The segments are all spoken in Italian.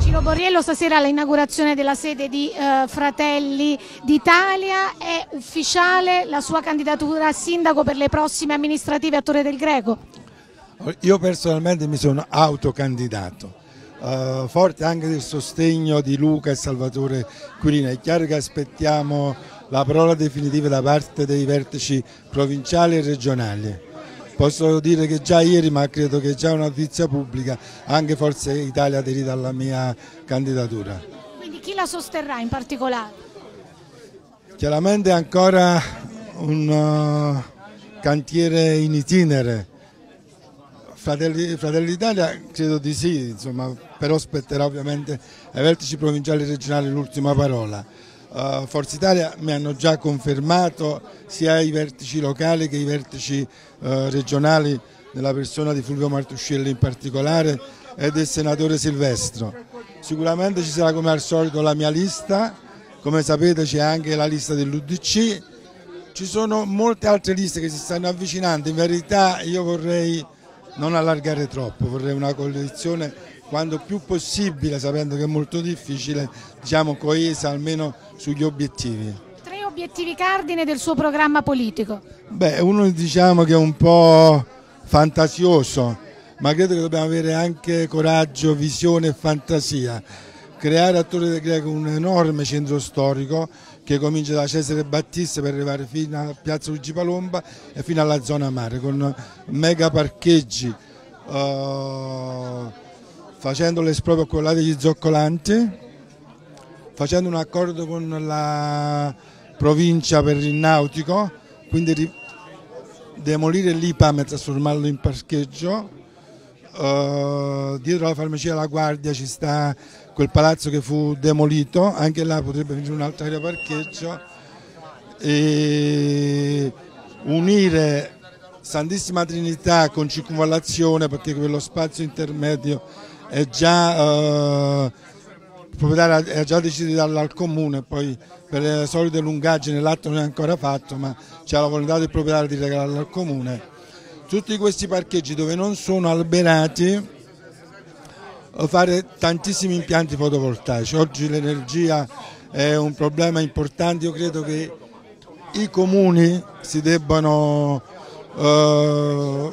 Ciro Borriello stasera all'inaugurazione della sede di eh, Fratelli d'Italia è ufficiale la sua candidatura a sindaco per le prossime amministrative a Torre del Greco? Io personalmente mi sono autocandidato, uh, forte anche del sostegno di Luca e Salvatore Quirina. È chiaro che aspettiamo la parola definitiva da parte dei vertici provinciali e regionali. Posso dire che già ieri, ma credo che già una notizia pubblica, anche Forza Italia ha aderito alla mia candidatura. Quindi chi la sosterrà in particolare? Chiaramente ancora un uh, cantiere in itinere. Fratelli, Fratelli d'Italia credo di sì, insomma, però spetterà ovviamente ai vertici provinciali e regionali l'ultima parola. Uh, Forza Italia mi hanno già confermato sia i vertici locali che i vertici uh, regionali nella persona di Fulvio Martuscelli in particolare e del senatore Silvestro. Sicuramente ci sarà come al solito la mia lista, come sapete c'è anche la lista dell'UDC, ci sono molte altre liste che si stanno avvicinando, in verità io vorrei non allargare troppo, vorrei una coalizione quando più possibile, sapendo che è molto difficile, diciamo coesa almeno sugli obiettivi. Tre obiettivi cardine del suo programma politico? Beh, uno diciamo che è un po' fantasioso, ma credo che dobbiamo avere anche coraggio, visione e fantasia. Creare a Torre del Greco un enorme centro storico che comincia da Cesare Battista per arrivare fino a Piazza Luigi Palomba e fino alla zona mare con mega parcheggi. Uh, facendo l'esproprio a quella degli zoccolanti, facendo un accordo con la provincia per il nautico, quindi demolire l'IPAM e trasformarlo in parcheggio. Uh, dietro la farmacia La Guardia ci sta quel palazzo che fu demolito, anche là potrebbe venire un'altra area parcheggio e unire Santissima Trinità con circunvallazione perché quello spazio intermedio è già, eh, il già deciso dal comune, poi per le solite lungaggini l'atto non è ancora fatto, ma c'è la volontà del proprietario di regalarlo al comune. Tutti questi parcheggi dove non sono alberati eh, fare tantissimi impianti fotovoltaici. Oggi l'energia è un problema importante, io credo che i comuni si debbano, uh,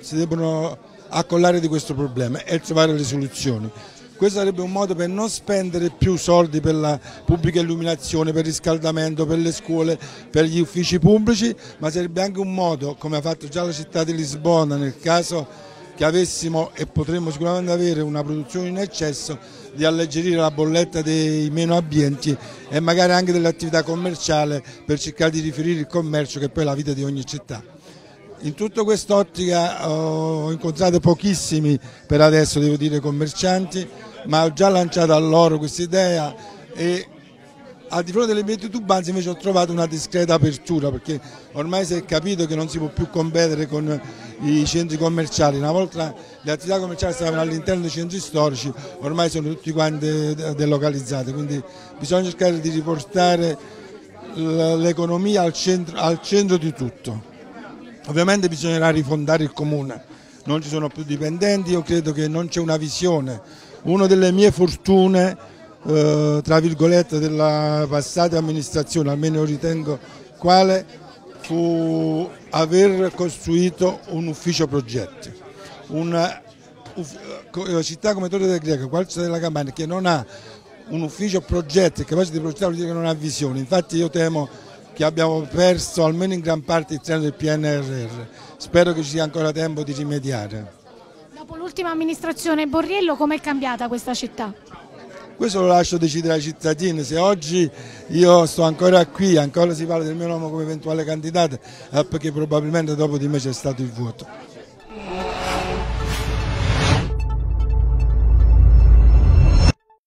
si debbano accollare di questo problema e trovare le soluzioni. Questo sarebbe un modo per non spendere più soldi per la pubblica illuminazione, per il riscaldamento, per le scuole, per gli uffici pubblici, ma sarebbe anche un modo, come ha fatto già la città di Lisbona, nel caso che avessimo e potremmo sicuramente avere una produzione in eccesso, di alleggerire la bolletta dei meno abbienti e magari anche dell'attività commerciale per cercare di riferire il commercio che poi è la vita di ogni città. In tutta quest'ottica ho incontrato pochissimi per adesso, devo dire, commercianti, ma ho già lanciato a loro questa idea e al di fronte delle mie titubanze invece ho trovato una discreta apertura perché ormai si è capito che non si può più competere con i centri commerciali, una volta le attività commerciali stavano all'interno dei centri storici, ormai sono tutti quanti delocalizzate, quindi bisogna cercare di riportare l'economia al al centro di tutto. Ovviamente bisognerà rifondare il comune, non ci sono più dipendenti, io credo che non c'è una visione. Una delle mie fortune, eh, tra virgolette, della passata amministrazione, almeno io ritengo quale, fu aver costruito un ufficio progetti. Una eh, città come Torre del Greco, Qualcosa della Campania, che non ha un ufficio progetti, capace di progettare vuol dire che non ha visione. Infatti io temo che abbiamo perso almeno in gran parte il treno del PNRR. Spero che ci sia ancora tempo di rimediare. Dopo l'ultima amministrazione Borriello com'è cambiata questa città? Questo lo lascio decidere ai cittadini, se oggi io sto ancora qui, ancora si parla del mio nome come eventuale candidato, è perché probabilmente dopo di me c'è stato il voto.